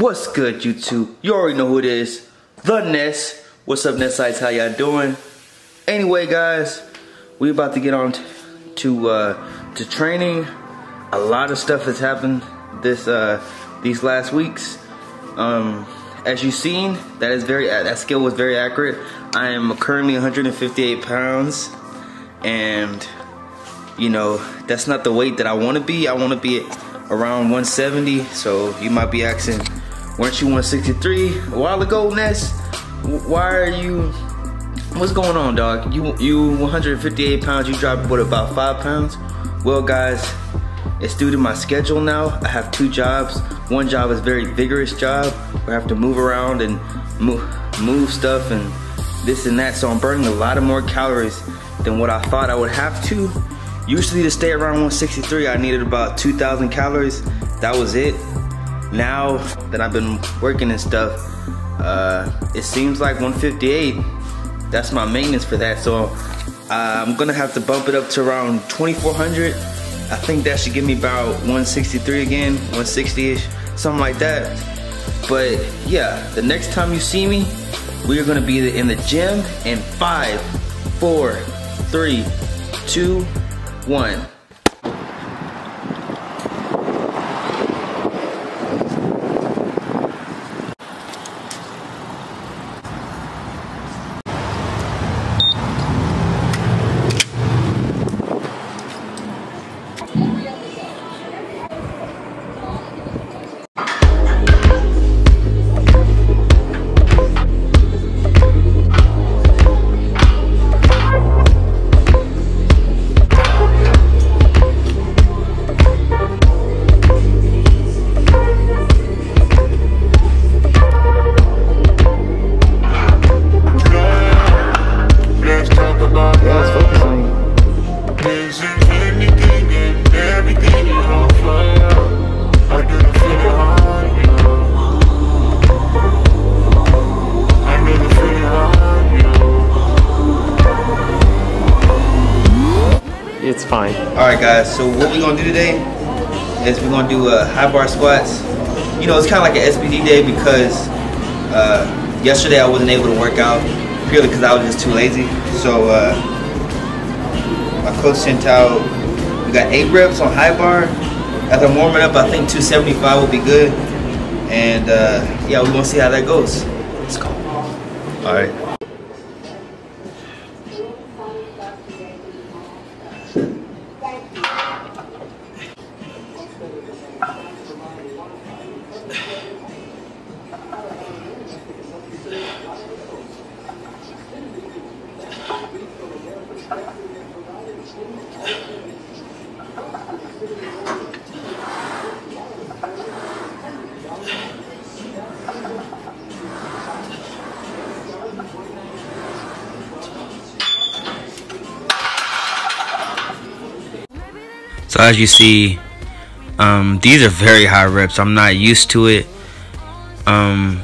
What's good, YouTube? You already know who it is. The Ness. What's up, Nessites? How y'all doing? Anyway, guys, we about to get on to uh, to training. A lot of stuff has happened this uh, these last weeks. Um, as you've seen, that is very that scale was very accurate. I am currently 158 pounds, and you know that's not the weight that I want to be. I want to be around 170. So you might be asking Weren't you 163 a while ago, Ness? Why are you? What's going on, dog? You you 158 pounds. You dropped what about five pounds? Well, guys, it's due to my schedule now. I have two jobs. One job is very vigorous job where I have to move around and move move stuff and this and that. So I'm burning a lot of more calories than what I thought I would have to. Usually to stay around 163, I needed about 2,000 calories. That was it now that I've been working and stuff, uh, it seems like 158. That's my maintenance for that. So uh, I'm gonna have to bump it up to around 2400. I think that should give me about 163 again, 160ish, something like that. But yeah, the next time you see me, we are gonna be in the gym in five, four, three, two, one. Guys. So what we're gonna do today is we're gonna do uh, high bar squats. You know, it's kind of like an SBD day because uh, yesterday I wasn't able to work out purely because I was just too lazy. So uh, my coach sent out. We got eight reps on high bar. As I'm warming up, I think 275 will be good. And uh, yeah, we're gonna see how that goes. Let's go. All So as you see, um, these are very high reps. I'm not used to it. Um,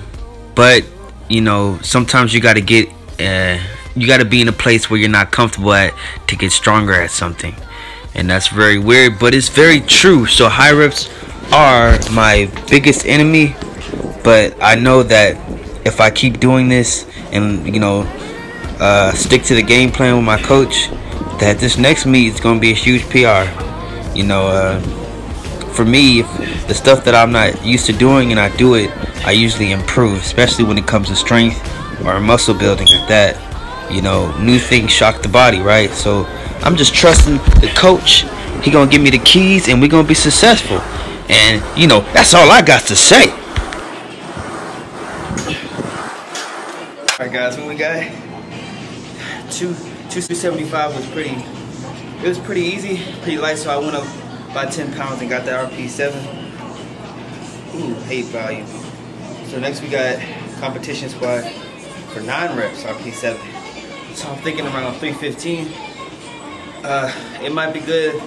but you know, sometimes you got to get, uh, you got to be in a place where you're not comfortable at to get stronger at something, and that's very weird, but it's very true. So high reps are my biggest enemy, but I know that if I keep doing this and you know, uh, stick to the game plan with my coach, that this next meet is going to be a huge PR you know, uh, for me, the stuff that I'm not used to doing and I do it, I usually improve, especially when it comes to strength or muscle building at that. You know, new things shock the body, right? So I'm just trusting the coach. He gonna give me the keys and we gonna be successful. And you know, that's all I got to say. Alright guys, what we got? Two 275 was pretty it was pretty easy, pretty light, so I went up by 10 pounds and got the RP7. Ooh, hate value. So next we got competition squat for nine reps, RP7. So I'm thinking around 315. Uh, it might be good,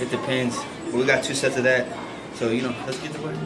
it depends. But we got two sets of that. So, you know, let's get to work.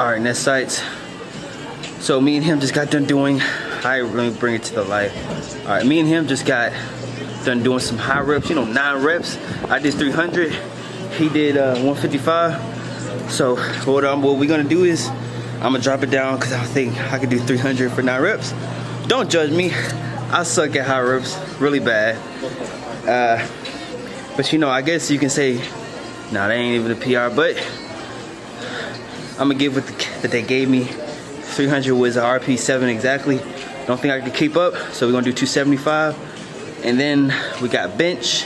All right, Nessites. So me and him just got done doing, I let me bring it to the light. All right, me and him just got done doing some high reps, you know, nine reps. I did 300, he did uh, 155. So what, um, what we're gonna do is, I'm gonna drop it down because I think I could do 300 for nine reps. Don't judge me, I suck at high reps, really bad. Uh, but you know, I guess you can say, nah, that ain't even a PR, but I'm gonna give what, the, that they gave me. 300 was a RP7 exactly. Don't think I could keep up, so we're gonna do 275. And then we got bench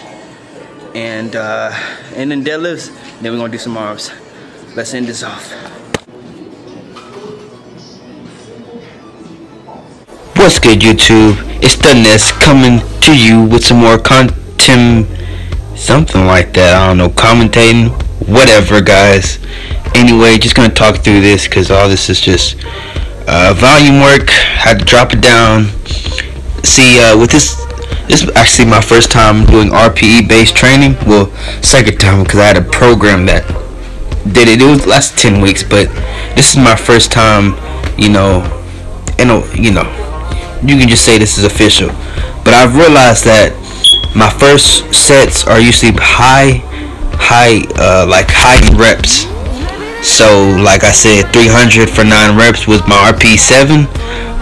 and uh, and then deadlifts. Then we're gonna do some arms. Let's end this off. What's good, YouTube? It's Ness coming to you with some more content, something like that. I don't know, commentating, whatever, guys. Anyway, just gonna talk through this because all this is just uh, volume work. Had to drop it down. See, uh, with this, this is actually my first time doing RPE based training. Well, second time because I had a program that did it. It was last ten weeks, but this is my first time. You know, know, you know, you can just say this is official. But I've realized that my first sets are usually high, high, uh, like high reps so, like I said, 300 for 9 reps was my RP7,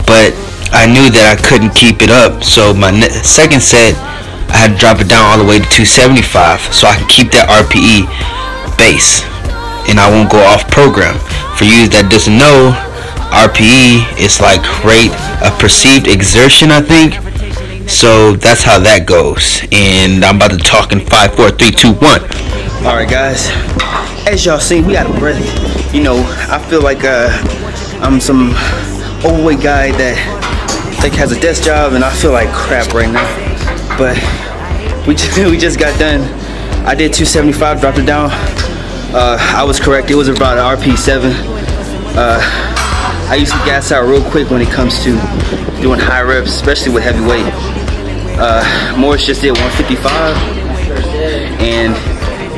but I knew that I couldn't keep it up. So, my second set, I had to drop it down all the way to 275 so I can keep that RPE base and I won't go off program. For you that doesn't know, RPE is like rate of perceived exertion, I think. So that's how that goes. And I'm about to talk in 5, 4, 3, 2, 1. Alright, guys as y'all see, we out of breath. You know, I feel like uh, I'm some overweight guy that like has a desk job, and I feel like crap right now. But we just, we just got done. I did 275, dropped it down. Uh, I was correct. It was about an RP7. Uh, I used to gas out real quick when it comes to doing high reps, especially with heavy weight. Uh, Morris just did 155, and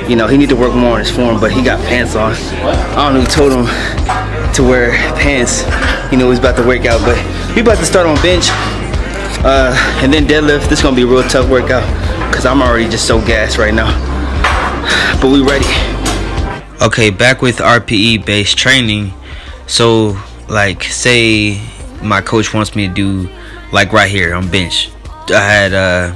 you know, he need to work more on his form, but he got pants on. I don't know who told him to wear pants. You know, he's about to work out, but we about to start on bench. Uh, and then deadlift. This is gonna be a real tough workout because I'm already just so gassed right now. But we ready. Okay, back with RPE based training. So, like, say my coach wants me to do like right here on bench. I had uh,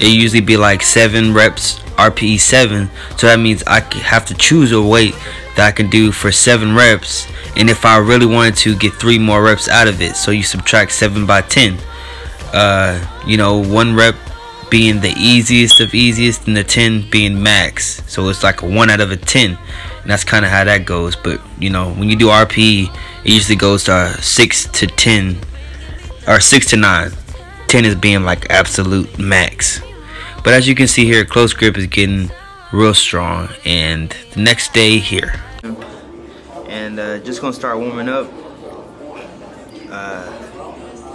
it usually be like seven reps RPE 7 so that means I have to choose a weight that I can do for 7 reps and if I really wanted to get 3 more reps out of it so you subtract 7 by 10 uh, you know 1 rep being the easiest of easiest and the 10 being max so it's like a 1 out of a 10 and that's kind of how that goes but you know when you do RPE it usually goes to 6 to 10 or 6 to 9 10 is being like absolute max but as you can see here, close grip is getting real strong. And the next day here. And uh, just gonna start warming up. Uh,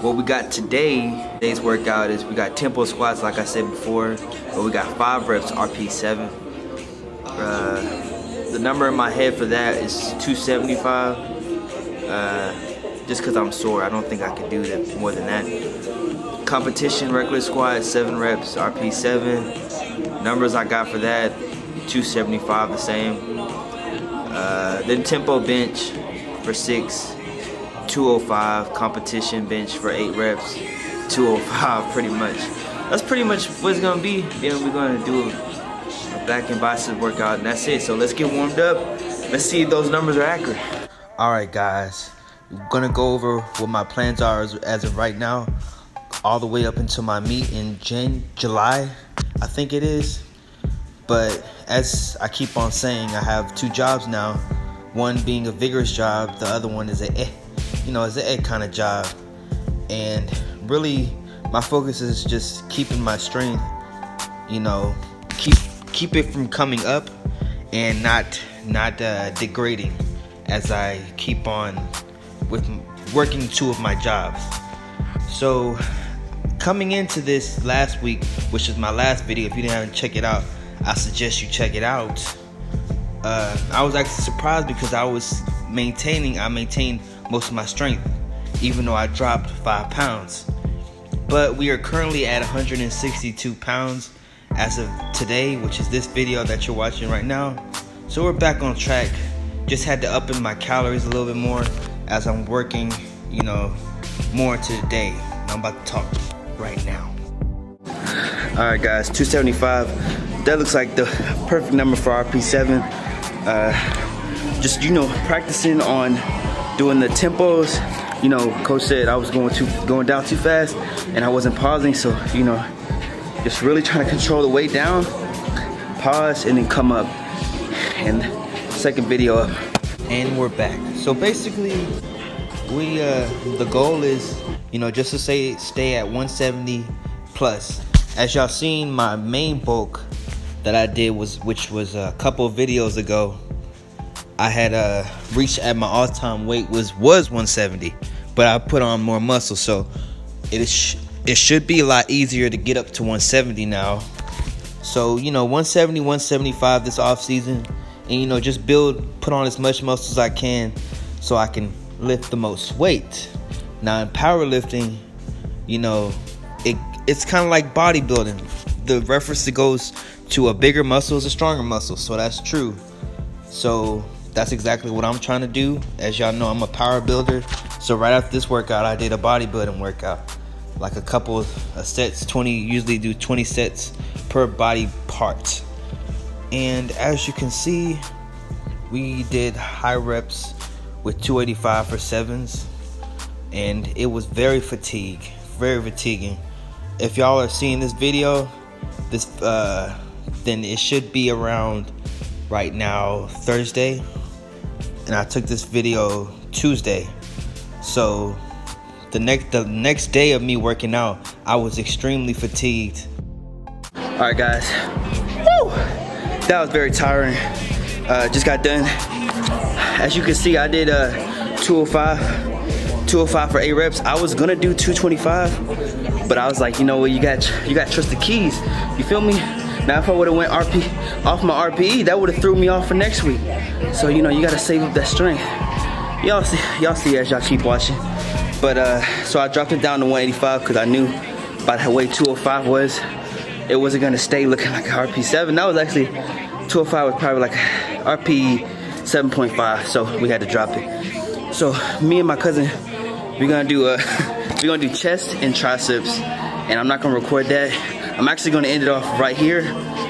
what we got today, today's workout is we got tempo squats like I said before, but we got five reps RP7. Uh, the number in my head for that is 275. Uh, just because I'm sore, I don't think I can do that more than that competition regular squat, seven reps, RP seven. Numbers I got for that, 275 the same. Uh, then tempo bench for six, 205. Competition bench for eight reps, 205 pretty much. That's pretty much what it's gonna be. Then we're gonna do a, back and bicep workout and that's it. So let's get warmed up. Let's see if those numbers are accurate. All right, guys. I'm gonna go over what my plans are as, as of right now all the way up until my meet in Jan July, I think it is. But as I keep on saying, I have two jobs now. One being a vigorous job, the other one is a, eh, you know, is a ed kind of job. And really, my focus is just keeping my strength you know, keep keep it from coming up and not not uh, degrading as I keep on with working two of my jobs. So coming into this last week, which is my last video, if you didn't check it out, I suggest you check it out. Uh, I was actually surprised because I was maintaining, I maintained most of my strength, even though I dropped five pounds. But we are currently at 162 pounds as of today, which is this video that you're watching right now. So we're back on track. Just had to up in my calories a little bit more as I'm working, you know, more into the day. I'm about to talk right now. All right, guys, 275. That looks like the perfect number for RP7. Uh, just, you know, practicing on doing the tempos. You know, coach said I was going too going down too fast and I wasn't pausing, so you know, just really trying to control the weight down, pause, and then come up. And second video up. And we're back. So basically, we uh the goal is, you know, just to say stay at 170 plus. As y'all seen, my main bulk that I did was which was a couple videos ago. I had uh reached at my all-time weight was was 170, but I put on more muscle, so it is it should be a lot easier to get up to 170 now. So, you know, 170, 175 this off season and you know just build put on as much muscle as I can so I can lift the most weight. Now in powerlifting, you know, it it's kind of like bodybuilding. The reference that goes to a bigger muscle is a stronger muscle, so that's true. So that's exactly what I'm trying to do. As y'all know, I'm a power builder. So right after this workout, I did a bodybuilding workout, like a couple of sets, 20. Usually do 20 sets per body part. And as you can see, we did high reps with 285 for sevens, and it was very fatigued, very fatiguing. If y'all are seeing this video, this uh, then it should be around right now Thursday, and I took this video Tuesday. So the next the next day of me working out, I was extremely fatigued. All right, guys. Woo! that was very tiring. Uh, just got done. As you can see, I did uh, 205, 205 for eight reps. I was gonna do 225, but I was like, you know what, you got you got trust the keys. You feel me? Now if I would've went RP off my RPE, that would've threw me off for next week. So you know, you gotta save up that strength. Y'all see, y'all see as y'all keep watching. But uh, so I dropped it down to 185 because I knew by the way 205 was, it wasn't gonna stay looking like an RP7. That was actually 205 was probably like RP 7.5, so we had to drop it. So me and my cousin, we're gonna do uh, a, we're gonna do chest and triceps, and I'm not gonna record that. I'm actually gonna end it off right here,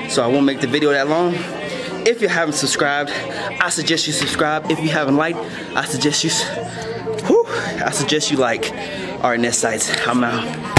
so I won't make the video that long. If you haven't subscribed, I suggest you subscribe. If you haven't liked, I suggest you, whew, I suggest you like. All right, Nessites, I'm out.